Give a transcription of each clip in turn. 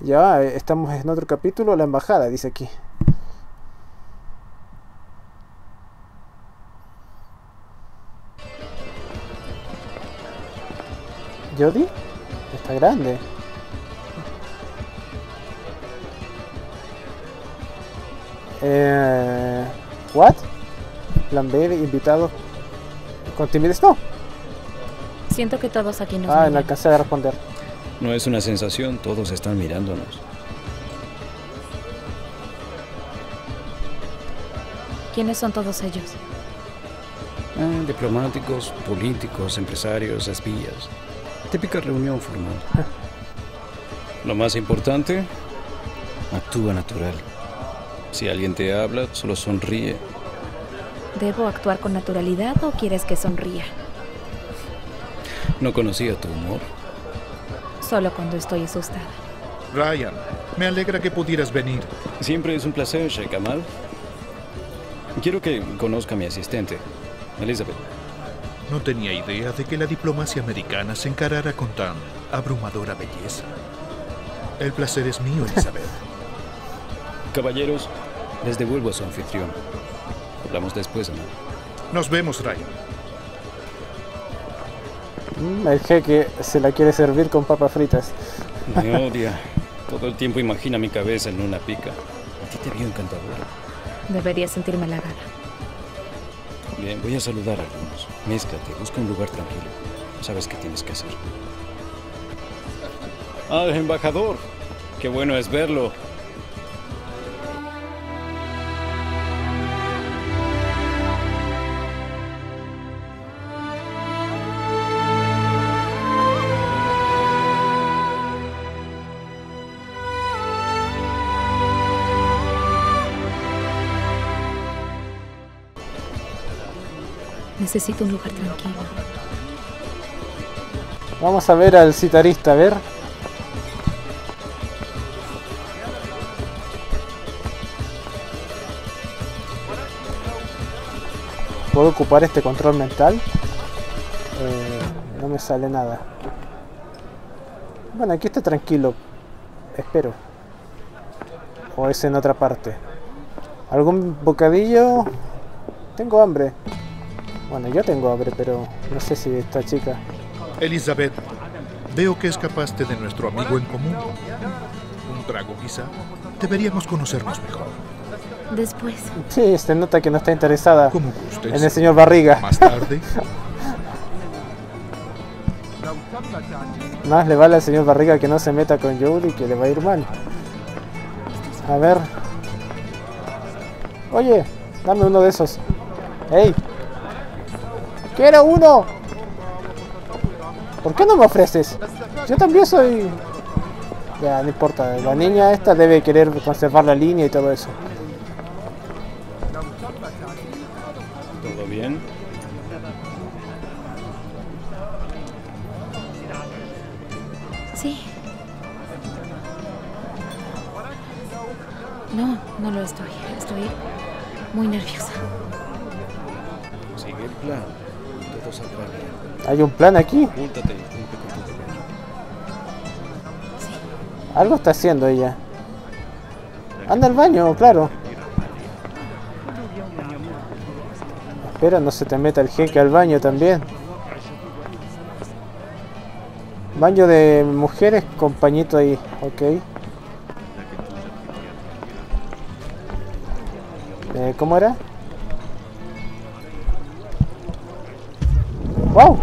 Ya, eh, estamos en otro capítulo, la embajada, dice aquí. Jody está grande. Eh, what? Plan B, invitado. ¿Con timidez no? Siento que todos aquí nos Ah, no alcancé a responder. No es una sensación, todos están mirándonos. ¿Quiénes son todos ellos? Ah, diplomáticos, políticos, empresarios, espías. Típica reunión formal. Lo más importante, actúa natural. Si alguien te habla, solo sonríe. ¿Debo actuar con naturalidad o quieres que sonría? No conocía tu humor. Solo cuando estoy asustada. Ryan, me alegra que pudieras venir. Siempre es un placer, Sheikh Amal. Quiero que conozca a mi asistente, Elizabeth. No tenía idea de que la diplomacia americana se encarara con tan abrumadora belleza. El placer es mío, Elizabeth. Caballeros, les devuelvo a su anfitrión. Hablamos después, Amal. Nos vemos, Ryan. Mm, El jeque se la quiere servir con papas fritas. Me odia. Todo el tiempo imagina mi cabeza en una pica. A ti te vio encantadora. Debería sentirme halagada. Bien, voy a saludar a algunos. Mézclate, busca un lugar tranquilo. Sabes qué tienes que hacer. Ah, embajador. Qué bueno es verlo. Necesito un lugar tranquilo. Vamos a ver al citarista, a ver. ¿Puedo ocupar este control mental? Eh, no me sale nada. Bueno, aquí está tranquilo. Espero. O es en otra parte. ¿Algún bocadillo? Tengo hambre. Bueno, yo tengo hambre, pero no sé si esta chica. Elizabeth, veo que escapaste de nuestro amigo en común. Un trago, quizá. Deberíamos conocernos mejor. Después. Sí, se nota que no está interesada Como gustes. en el señor Barriga. Más tarde. Más le vale al señor Barriga que no se meta con Jodie que le va a ir mal. A ver. Oye, dame uno de esos. ¡Ey! ¡Quiero uno! ¿Por qué no me ofreces? Yo también soy... Ya, no importa. La niña esta debe querer conservar la línea y todo eso. ¿Todo bien? Sí. No, no lo estoy. Estoy muy nerviosa. Sigue el plan. ¿Hay un plan aquí? Apúntate. Sí. Algo está haciendo ella. Anda al baño, claro. Espera, no se te meta el jeque al baño también. Baño de mujeres con pañito ahí, ok. Eh, ¿Cómo era? Wow.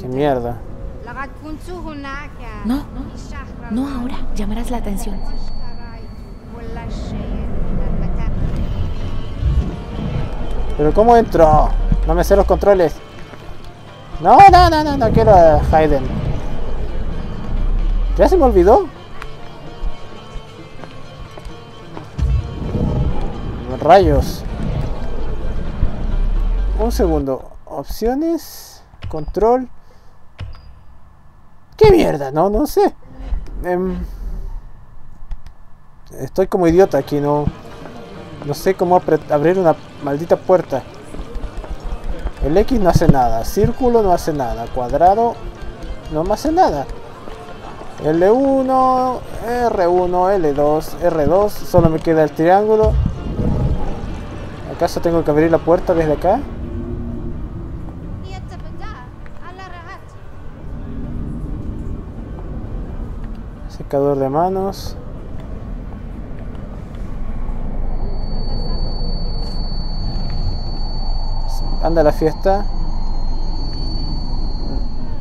¡Qué mierda! No, no no, ahora. Llamarás la atención. ¿Pero cómo entro? No me sé los controles. No, no, no, no, no quiero a Hayden. ¿Ya se me olvidó? Rayos. Un segundo. Opciones. Control. ¿Qué mierda? No, no sé. Em, estoy como idiota aquí, no. No sé cómo abrir una maldita puerta. El X no hace nada, círculo no hace nada, cuadrado no me hace nada. L1, R1, L2, R2, solo me queda el triángulo. ¿Acaso tengo que abrir la puerta desde acá? Secador de manos. Anda la fiesta.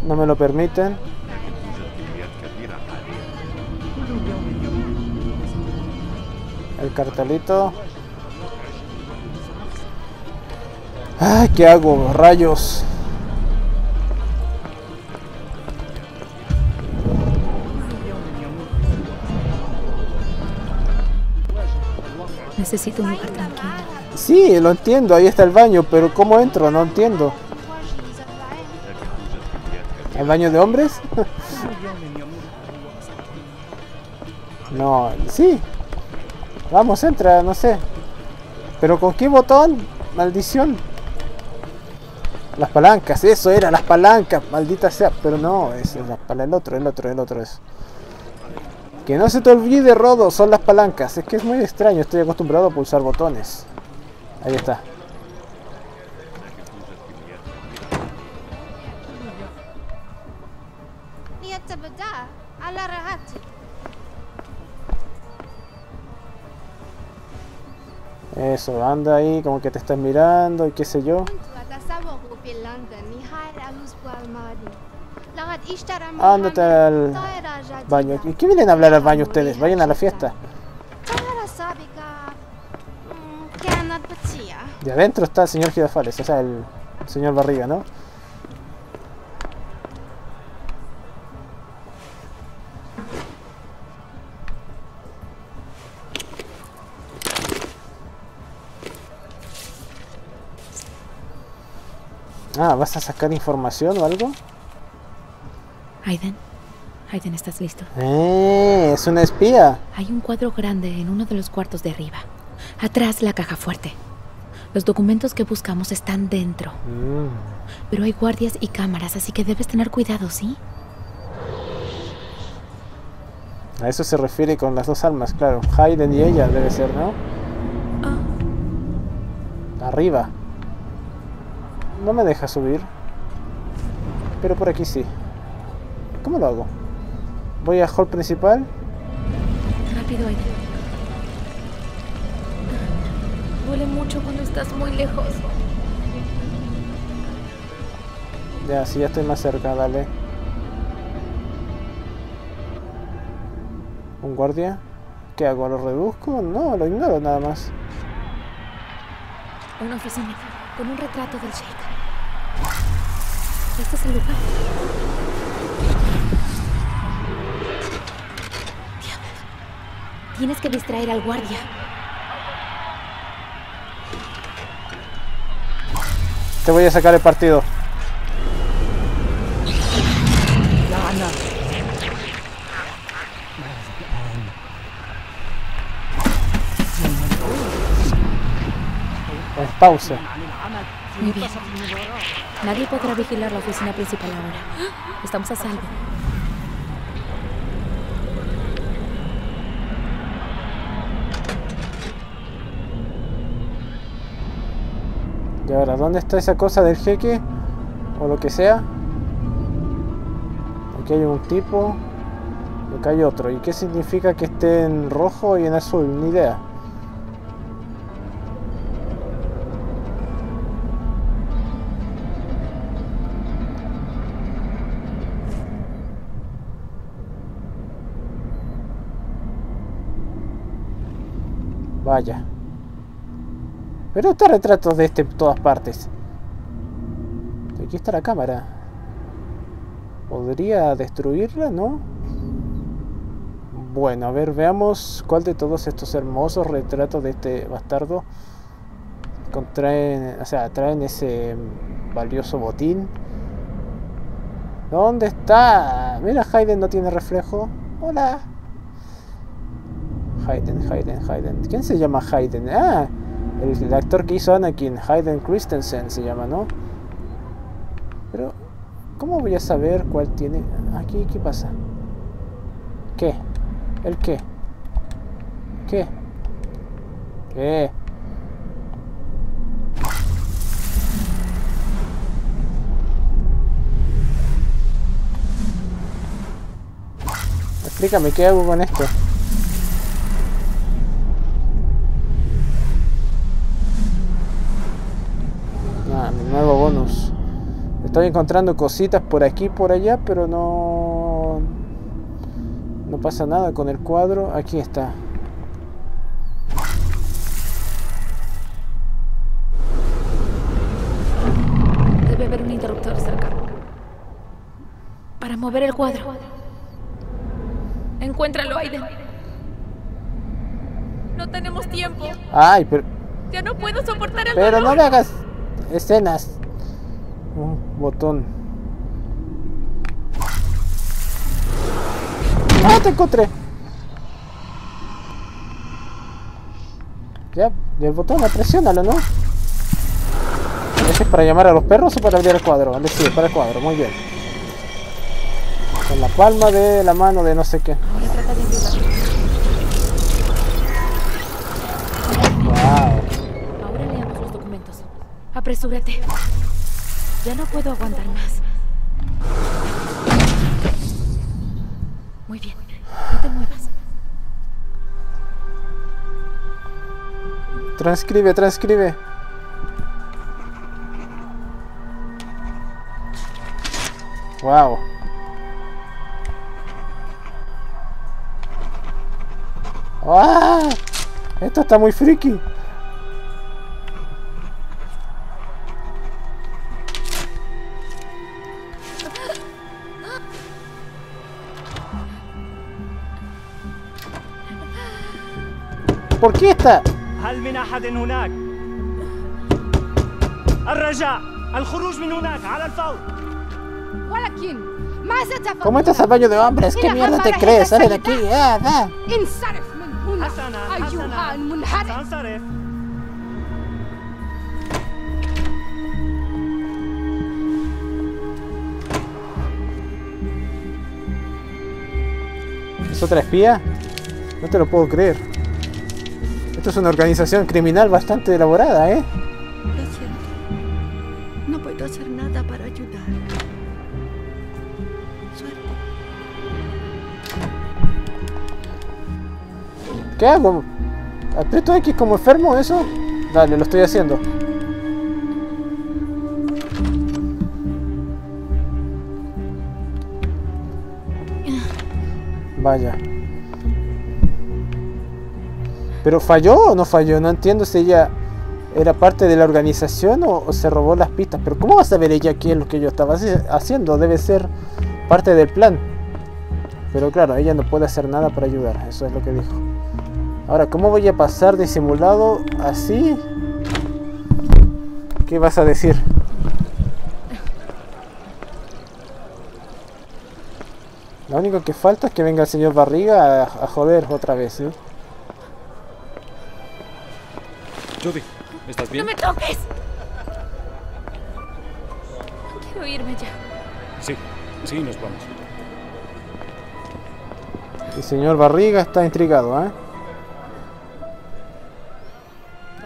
No me lo permiten. El cartelito. Ay, ¿qué hago? Rayos. Necesito un lugar tranquilo. Sí, lo entiendo, ahí está el baño, pero ¿cómo entro? No entiendo. ¿El baño de hombres? no, sí. Vamos, entra, no sé. ¿Pero con qué botón? Maldición. Las palancas, eso era, las palancas, maldita sea. Pero no, es para el otro, el otro, el otro es. Que no se te olvide, Rodo, son las palancas. Es que es muy extraño, estoy acostumbrado a pulsar botones. Ahí está. Eso, anda ahí como que te estás mirando y qué sé yo. كنت أتسوق في لندن نهاية الأسبوع الماضي لقد اشترى Ándate al طائرة جديدة baño. ¿Y qué vienen a hablar al baño ustedes? Vayan a la fiesta. الطائرة السابقة مم، كانت بطيئة De adentro está el señor Girafales, o sea, el señor Barriga, ¿no? Ah, ¿vas a sacar información o algo? Aiden, Aiden, ¿estás listo? Eh, es una espía. Hay un cuadro grande en uno de los cuartos de arriba. Atrás la caja fuerte. Los documentos que buscamos están dentro. Mm, Pero hay guardias y cámaras, así que debes tener cuidado, ¿sí? a eso se refiere con las dos almas, claro. Hayden y ella debe ser, ¿no? Arriba. No me deja subir. Pero por aquí sí. ¿Cómo lo hago? Voy a hall principal. Rápido, Aiden. Duele mucho cuando estás muy lejos. Ya, sí, ya estoy más cerca, dale. ¿Un guardia? ¿Qué hago? ¿Lo reduzco? No, lo ignoro nada más. Una oficina con un retrato del Sheikh. Este es el lugar. Tienes que distraer al guardia. Te voy a sacar el partido. Pausa. Muy bien. Nadie podrá vigilar la oficina principal ahora. Estamos a salvo. Y ahora, ¿dónde está esa cosa del jeque? O lo que sea. Aquí hay un tipo. Y acá hay otro. ¿Y qué significa que esté en rojo y en azul? Ni idea. Vaya. Pero está retratos de este en todas partes. Aquí está la cámara. ¿Podría destruirla, no? Bueno, a ver, veamos cuál de todos estos hermosos retratos de este bastardo contraen, o sea, traen ese valioso botín. ¿Dónde está? Mira, Hayden no tiene reflejo. Hola. Hayden, Hayden, Hayden. ¿Quién se llama Hayden? Ah, el, actor que hizo Anakin, Hayden Christensen se llama, ¿no? Pero, ¿cómo voy a saber cuál tiene? Aquí, ¿qué pasa? ¿Qué? ¿El qué? ¿Qué? ¿Qué? Explícame, ¿qué hago con esto? Mi nuevo bonus. Estoy encontrando cositas por aquí por allá, pero no... No pasa nada con el cuadro. Aquí está. Debe haber un interruptor cerca. Para mover el cuadro. Encuéntralo, Aiden. No tenemos tiempo. Ay, pero... Ya no puedo soportar el Pero no me hagas escenas. Un botón. ¡Ah, te encontré! Ya, el botón, presiónalo, ¿no? ¿Ese es para llamar a los perros o para abrir el cuadro? Vale, sí, para el cuadro, muy bien. Con la palma de la mano de no sé qué. Apresúrate. Ya no puedo aguantar más. Muy bien. No te muevas. Transcribe, transcribe. Wow. ¡Ah! Esto está muy friki. ¿Por qué está? ¿Cómo estás al baño de hombres? ¿Qué mierda te crees? Sale de aquí. Ah, ¿Es otra espía? No te lo puedo creer. Esto es una organización criminal bastante elaborada, ¿eh? Lo siento. No puedo hacer nada para ayudar. Suerte. ¿Qué hago? ¿Aprieto X como enfermo eso? Dale, lo estoy haciendo. Vaya. ¿Pero falló o no falló? No entiendo si ella era parte de la organización o, se robó las pistas. Pero ¿cómo va a saber ella qué es lo que yo estaba haci- haciendo? Debe ser parte del plan. Pero claro, ella no puede hacer nada para ayudar. Eso es lo que dijo. Ahora, ¿cómo voy a pasar disimulado así? ¿Qué vas a decir? Lo único que falta es que venga el señor Barriga a, a joder otra vez, ¿eh? Judy, ¿estás ¡No bien? me toques! Quiero irme ya. Sí, sí, nos vamos. El señor Barriga está intrigado, ¿eh?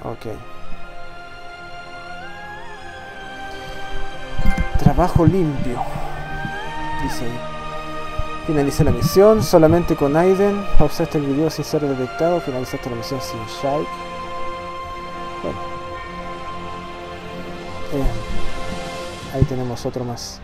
Ok. Trabajo limpio. Dice ahí. Finalice la misión solamente con Aiden. Pausaste el video sin ser detectado. Finalizaste la misión sin Shike. Ahí tenemos otro más.